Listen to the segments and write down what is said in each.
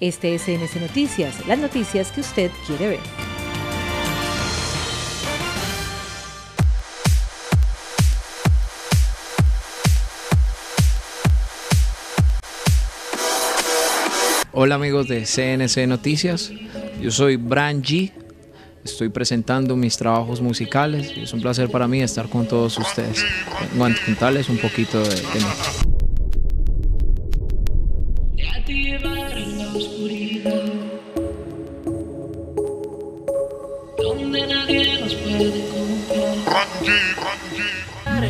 Este es CNC Noticias, las noticias que usted quiere ver. Hola amigos de CNC Noticias, yo soy Bran G, estoy presentando mis trabajos musicales y es un placer para mí estar con todos ustedes. Bueno, contarles un poquito de, de mí.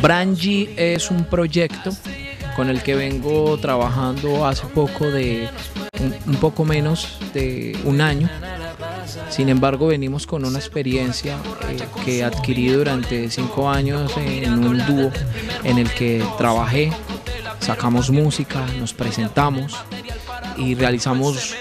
Branji es un proyecto con el que vengo trabajando hace poco de un, poco menos de un año. Sin embargo, venimos con una experiencia eh, que adquirí durante cinco años en un dúo en el que trabajé, sacamos música, nos presentamos y realizamos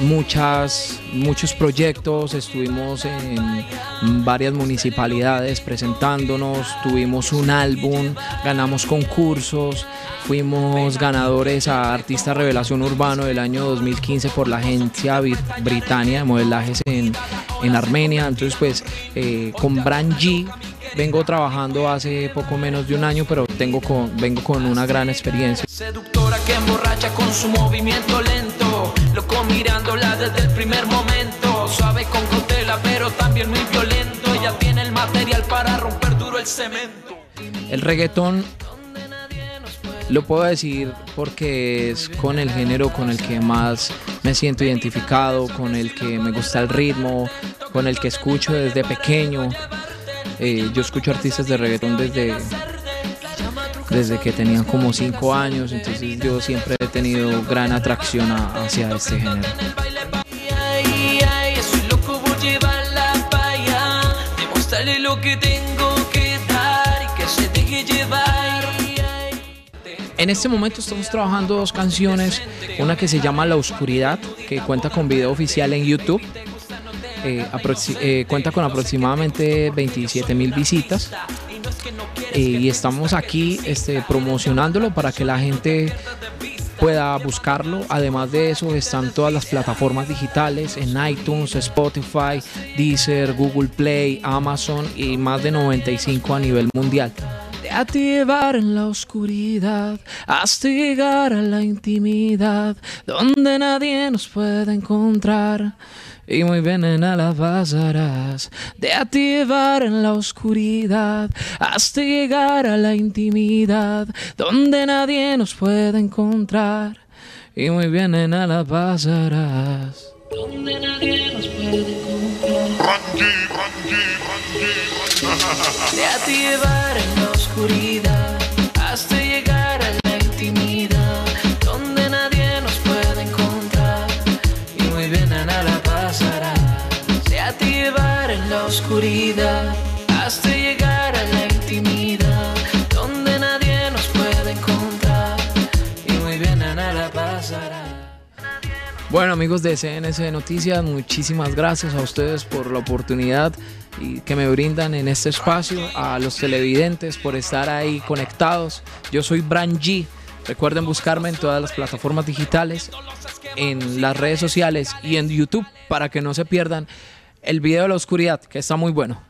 muchas, muchos proyectos, estuvimos en varias municipalidades presentándonos, tuvimos un álbum, ganamos concursos, fuimos ganadores a Artista Revelación Urbano del año 2015 por la agencia Britannia de modelajes en, en Armenia, entonces pues eh, con Brand G vengo trabajando hace poco menos de un año, pero tengo con, vengo con una gran experiencia. Seductora que emborracha con su movimiento lento, loco mirándola desde el primer momento, suave con cautela pero también muy violento, ella tiene el material para romper duro el cemento. El reggaetón lo puedo decir porque es con el género con el que más me siento identificado, con el que me gusta el ritmo, con el que escucho desde pequeño. Eh, yo escucho artistas de reggaetón desde, desde que tenían como 5 años, entonces yo siempre he tenido gran atracción hacia este género. En este momento estamos trabajando dos canciones, una que se llama La Oscuridad, que cuenta con video oficial en YouTube, eh, eh, cuenta con aproximadamente 27 mil visitas eh, y estamos aquí este, promocionándolo para que la gente pueda buscarlo. Además de eso están todas las plataformas digitales en iTunes, Spotify, Deezer, Google Play, Amazon y más de 95 a nivel mundial a ti llevar en la oscuridad hasta llegar a la intimidad donde nadie nos puede encontrar. Y muy bien en la pasarás de a ti llevar en la oscuridad hasta llegar a la intimidad donde nadie nos puede encontrar. Y muy bien en la pasarás donde nadie nos puede encontrar. De a ti llevar en la hasta llegar a la intimidad donde nadie nos puede encontrar. Y muy bien Ana la pasará. De a ti llevar en la oscuridad bueno amigos de CNC Noticias, muchísimas gracias a ustedes por la oportunidad que me brindan en este espacio, a los televidentes por estar ahí conectados. Yo soy Bran G. Recuerden buscarme en todas las plataformas digitales, en las redes sociales y en YouTube para que no se pierdan el video de la oscuridad, que está muy bueno.